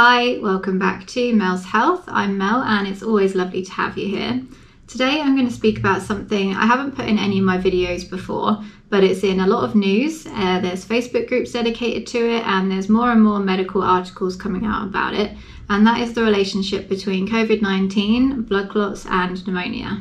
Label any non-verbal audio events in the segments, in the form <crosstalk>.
Hi, welcome back to Mel's Health. I'm Mel and it's always lovely to have you here. Today I'm going to speak about something I haven't put in any of my videos before, but it's in a lot of news. Uh, there's Facebook groups dedicated to it and there's more and more medical articles coming out about it, and that is the relationship between COVID 19, blood clots, and pneumonia.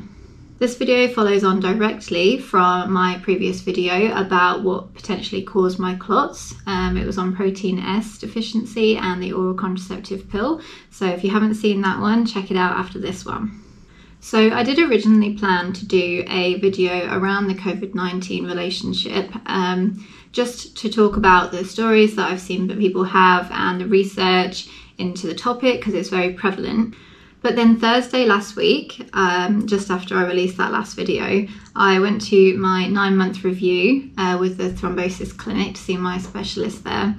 This video follows on directly from my previous video about what potentially caused my clots. Um, it was on protein S deficiency and the oral contraceptive pill. So if you haven't seen that one, check it out after this one. So I did originally plan to do a video around the COVID-19 relationship, um, just to talk about the stories that I've seen that people have and the research into the topic because it's very prevalent. But then Thursday last week, um, just after I released that last video, I went to my nine month review uh, with the thrombosis clinic to see my specialist there.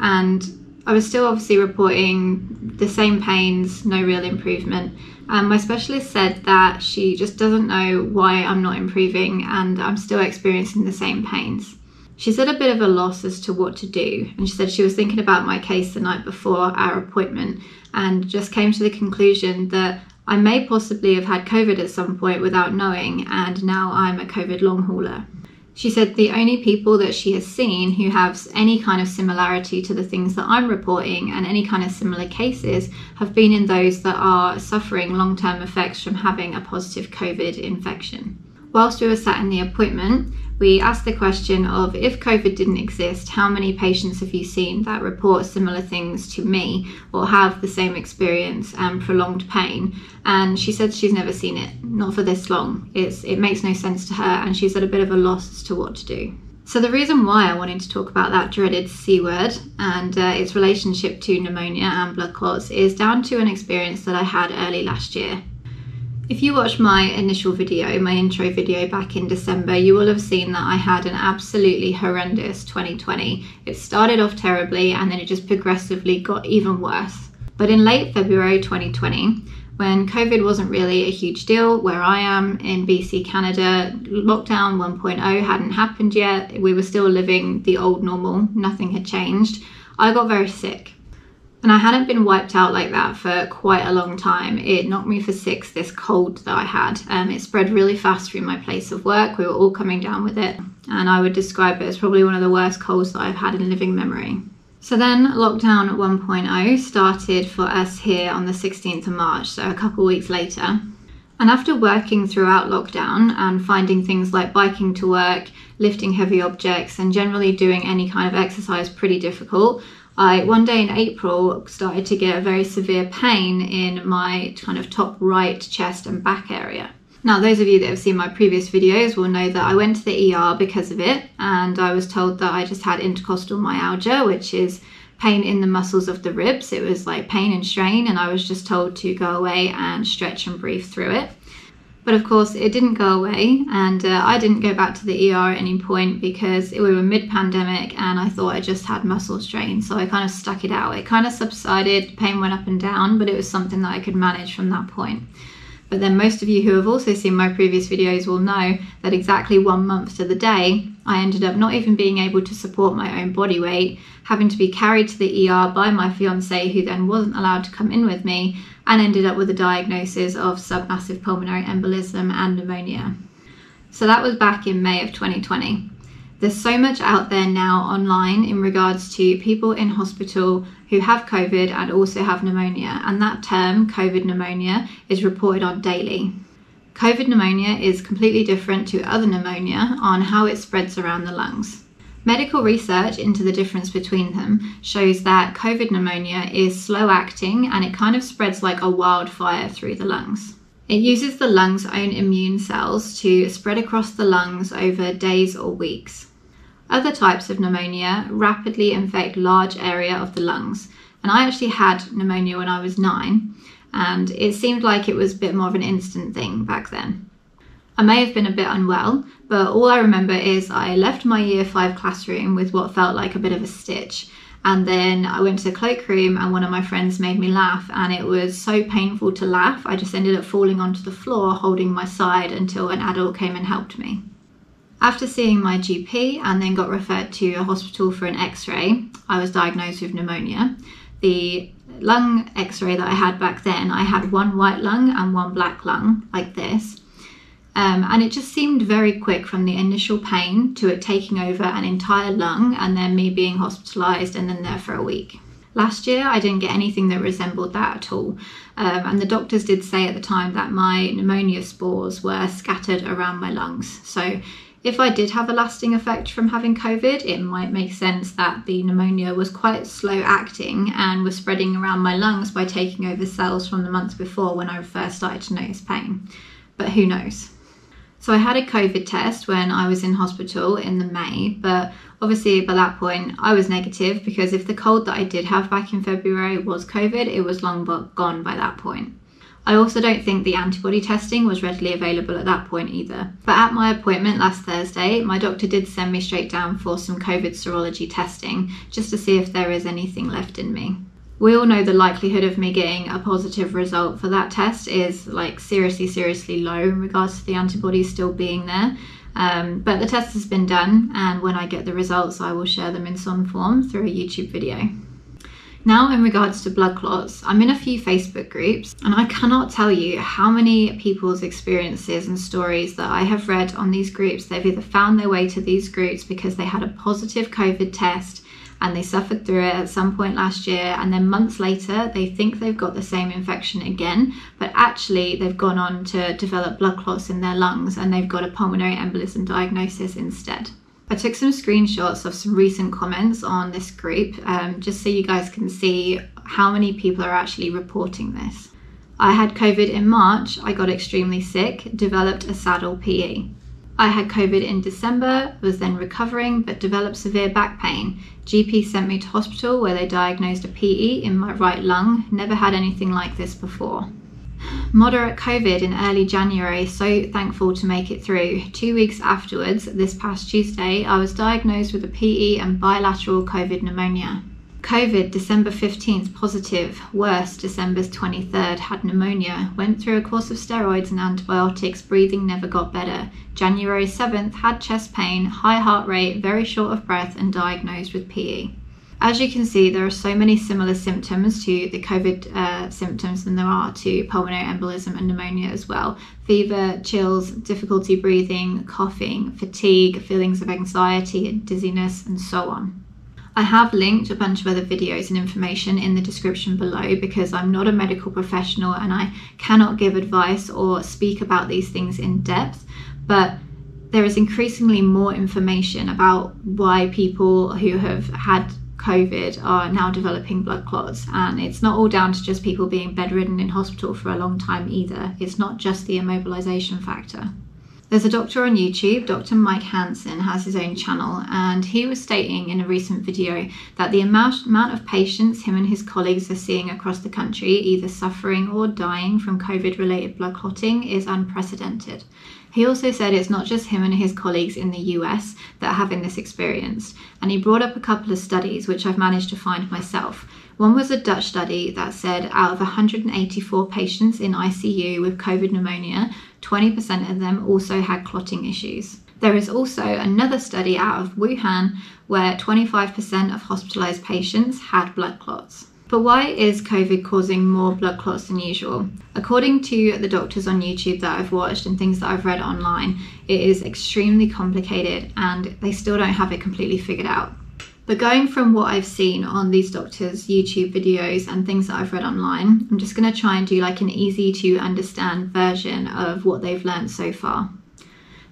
And I was still obviously reporting the same pains, no real improvement. And my specialist said that she just doesn't know why I'm not improving and I'm still experiencing the same pains. She's at a bit of a loss as to what to do, and she said she was thinking about my case the night before our appointment and just came to the conclusion that I may possibly have had COVID at some point without knowing, and now I'm a COVID long hauler. She said the only people that she has seen who have any kind of similarity to the things that I'm reporting and any kind of similar cases have been in those that are suffering long term effects from having a positive COVID infection. Whilst we were sat in the appointment, we asked the question of if COVID didn't exist, how many patients have you seen that report similar things to me or have the same experience and prolonged pain? And she said she's never seen it, not for this long. It's, it makes no sense to her, and she's at a bit of a loss as to what to do. So, the reason why I wanted to talk about that dreaded C word and uh, its relationship to pneumonia and blood clots is down to an experience that I had early last year. If you watched my initial video, my intro video back in December, you will have seen that I had an absolutely horrendous 2020. It started off terribly and then it just progressively got even worse. But in late February 2020, when COVID wasn't really a huge deal, where I am in BC, Canada, lockdown 1.0 hadn't happened yet, we were still living the old normal, nothing had changed. I got very sick. And I hadn't been wiped out like that for quite a long time. It knocked me for six, this cold that I had. Um, it spread really fast through my place of work. We were all coming down with it. And I would describe it as probably one of the worst colds that I've had in living memory. So then lockdown 1.0 started for us here on the 16th of March, so a couple weeks later. And after working throughout lockdown and finding things like biking to work, lifting heavy objects, and generally doing any kind of exercise pretty difficult, I one day in April started to get a very severe pain in my kind of top right chest and back area. Now, those of you that have seen my previous videos will know that I went to the ER because of it, and I was told that I just had intercostal myalgia, which is pain in the muscles of the ribs. It was like pain and strain, and I was just told to go away and stretch and breathe through it. But of course, it didn't go away, and uh, I didn't go back to the ER at any point because we were mid pandemic and I thought I just had muscle strain. So I kind of stuck it out. It kind of subsided, pain went up and down, but it was something that I could manage from that point. But then most of you who have also seen my previous videos will know that exactly one month to the day, I ended up not even being able to support my own body weight, having to be carried to the ER by my fiance, who then wasn't allowed to come in with me, and ended up with a diagnosis of submassive pulmonary embolism and pneumonia. So that was back in May of 2020. There's so much out there now online in regards to people in hospital who have COVID and also have pneumonia, and that term, COVID pneumonia, is reported on daily. COVID pneumonia is completely different to other pneumonia on how it spreads around the lungs. Medical research into the difference between them shows that COVID pneumonia is slow acting and it kind of spreads like a wildfire through the lungs. It uses the lungs' own immune cells to spread across the lungs over days or weeks. Other types of pneumonia rapidly infect large area of the lungs. And I actually had pneumonia when I was nine, and it seemed like it was a bit more of an instant thing back then. I may have been a bit unwell, but all I remember is I left my year five classroom with what felt like a bit of a stitch. And then I went to the cloakroom and one of my friends made me laugh and it was so painful to laugh. I just ended up falling onto the floor holding my side until an adult came and helped me. After seeing my GP and then got referred to a hospital for an x ray, I was diagnosed with pneumonia. the lung x ray that I had back then, I had one white lung and one black lung, like this. Um, and it just seemed very quick from the initial pain to it taking over an entire lung and then me being hospitalized and then there for a week. Last year, I didn't get anything that resembled that at all. Um, and the doctors did say at the time that my pneumonia spores were scattered around my lungs. So if I did have a lasting effect from having COVID, it might make sense that the pneumonia was quite slow acting and was spreading around my lungs by taking over cells from the months before when I first started to notice pain. But who knows? So I had a COVID test when I was in hospital in the May, but obviously by that point I was negative because if the cold that I did have back in February was COVID, it was long gone by that point. I also don't think the antibody testing was readily available at that point either. But at my appointment last Thursday, my doctor did send me straight down for some COVID serology testing just to see if there is anything left in me. We all know the likelihood of me getting a positive result for that test is like seriously, seriously low in regards to the antibodies still being there. Um, but the test has been done, and when I get the results, I will share them in some form through a YouTube video. Now, in regards to blood clots, I'm in a few Facebook groups and I cannot tell you how many people's experiences and stories that I have read on these groups. They've either found their way to these groups because they had a positive COVID test and they suffered through it at some point last year, and then months later, they think they've got the same infection again, but actually, they've gone on to develop blood clots in their lungs and they've got a pulmonary embolism diagnosis instead. I took some screenshots of some recent comments on this group um, just so you guys can see how many people are actually reporting this. I had COVID in March, I got extremely sick, developed a saddle PE. I had COVID in December, was then recovering but developed severe back pain. GP sent me to hospital where they diagnosed a PE in my right lung. Never had anything like this before. Moderate COVID in early January, so thankful to make it through. Two weeks afterwards, this past Tuesday, I was diagnosed with a PE and bilateral COVID pneumonia. COVID, December 15th, positive. Worse, December 23rd, had pneumonia. Went through a course of steroids and antibiotics, breathing never got better. January 7th, had chest pain, high heart rate, very short of breath, and diagnosed with PE. As you can see, there are so many similar symptoms to the COVID uh, symptoms than there are to pulmonary embolism and pneumonia as well. Fever, chills, difficulty breathing, coughing, fatigue, feelings of anxiety and dizziness, and so on. I have linked a bunch of other videos and information in the description below because I'm not a medical professional and I cannot give advice or speak about these things in depth, but there is increasingly more information about why people who have had COVID are now developing blood clots. And it's not all down to just people being bedridden in hospital for a long time either. It's not just the immobilization factor. There's a doctor on YouTube, Dr. Mike Hansen, has his own channel, and he was stating in a recent video that the amount, amount of patients him and his colleagues are seeing across the country, either suffering or dying from COVID related blood clotting, is unprecedented. He also said it's not just him and his colleagues in the US that are having this experience, and he brought up a couple of studies which I've managed to find myself. One was a Dutch study that said out of 184 patients in ICU with COVID pneumonia, 20% of them also had clotting issues. There is also another study out of Wuhan where 25% of hospitalized patients had blood clots. But why is COVID causing more blood clots than usual? According to the doctors on YouTube that I've watched and things that I've read online, it is extremely complicated and they still don't have it completely figured out. But going from what I've seen on these doctors' YouTube videos and things that I've read online, I'm just going to try and do like an easy to understand version of what they've learned so far.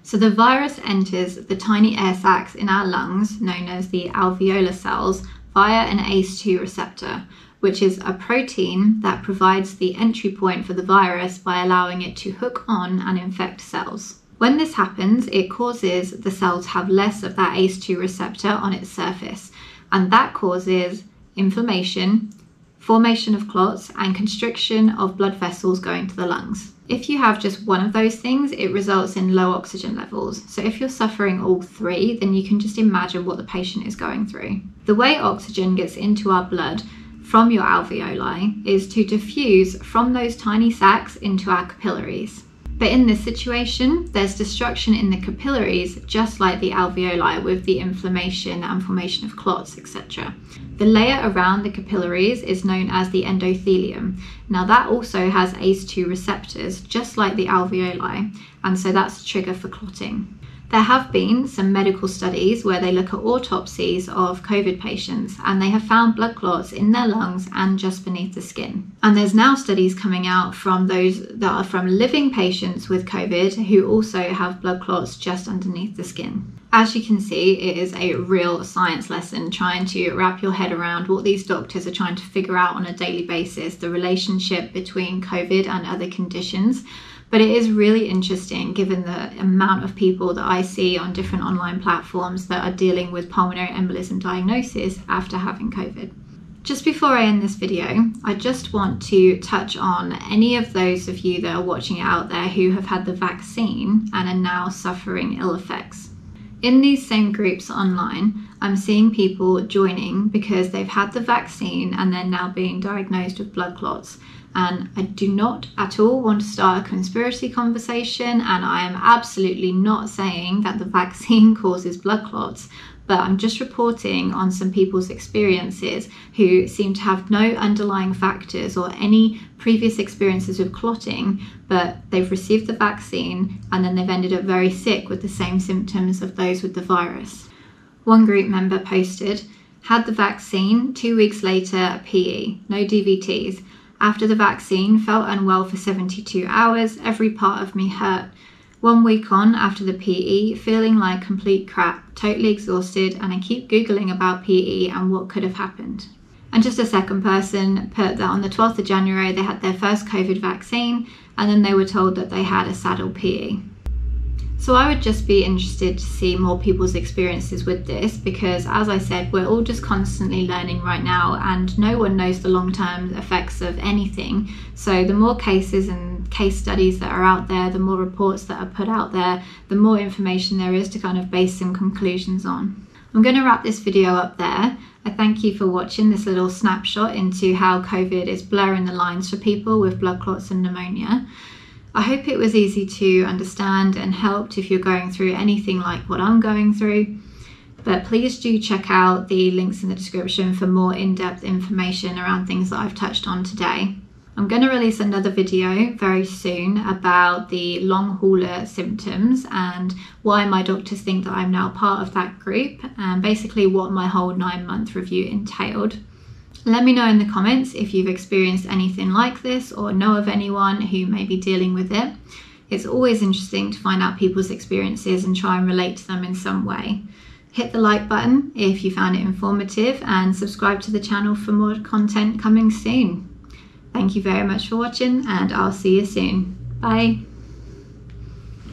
So the virus enters the tiny air sacs in our lungs, known as the alveolar cells, via an ACE2 receptor, which is a protein that provides the entry point for the virus by allowing it to hook on and infect cells. When this happens, it causes the cell to have less of that ACE2 receptor on its surface, and that causes inflammation, formation of clots, and constriction of blood vessels going to the lungs. If you have just one of those things, it results in low oxygen levels. So, if you're suffering all three, then you can just imagine what the patient is going through. The way oxygen gets into our blood from your alveoli is to diffuse from those tiny sacs into our capillaries. But in this situation, there's destruction in the capillaries, just like the alveoli with the inflammation and formation of clots, etc. The layer around the capillaries is known as the endothelium. Now that also has ACE2 receptors, just like the alveoli, and so that's a trigger for clotting. There have been some medical studies where they look at autopsies of COVID patients and they have found blood clots in their lungs and just beneath the skin. And there's now studies coming out from those that are from living patients with COVID who also have blood clots just underneath the skin. As you can see, it is a real science lesson trying to wrap your head around what these doctors are trying to figure out on a daily basis the relationship between COVID and other conditions but it is really interesting given the amount of people that I see on different online platforms that are dealing with pulmonary embolism diagnosis after having COVID. Just before I end this video, I just want to touch on any of those of you that are watching out there who have had the vaccine and are now suffering ill effects. In these same groups online, I'm seeing people joining because they've had the vaccine and they're now being diagnosed with blood clots. And I do not at all want to start a conspiracy conversation, and I am absolutely not saying that the vaccine <laughs> causes blood clots, but I'm just reporting on some people's experiences who seem to have no underlying factors or any previous experiences with clotting, but they've received the vaccine and then they've ended up very sick with the same symptoms of those with the virus. One group member posted, had the vaccine, two weeks later, PE, no DVTs after the vaccine, felt unwell for 72 hours, every part of me hurt. One week on after the PE, feeling like complete crap, totally exhausted, and I keep Googling about PE and what could have happened. And just a second person put that on the 12th of January they had their first COVID vaccine and then they were told that they had a saddle PE. So I would just be interested to see more people's experiences with this because, as I said, we're all just constantly learning right now and no one knows the long term effects of anything. So, the more cases and case studies that are out there, the more reports that are put out there, the more information there is to kind of base some conclusions on. I'm going to wrap this video up there. I thank you for watching this little snapshot into how COVID is blurring the lines for people with blood clots and pneumonia. I hope it was easy to understand and helped if you're going through anything like what I'm going through. But please do check out the links in the description for more in depth information around things that I've touched on today. I'm going to release another video very soon about the long hauler symptoms and why my doctors think that I'm now part of that group and basically what my whole nine month review entailed. Let me know in the comments if you've experienced anything like this or know of anyone who may be dealing with it. It's always interesting to find out people's experiences and try and relate to them in some way. Hit the like button if you found it informative and subscribe to the channel for more content coming soon. Thank you very much for watching and I'll see you soon. Bye.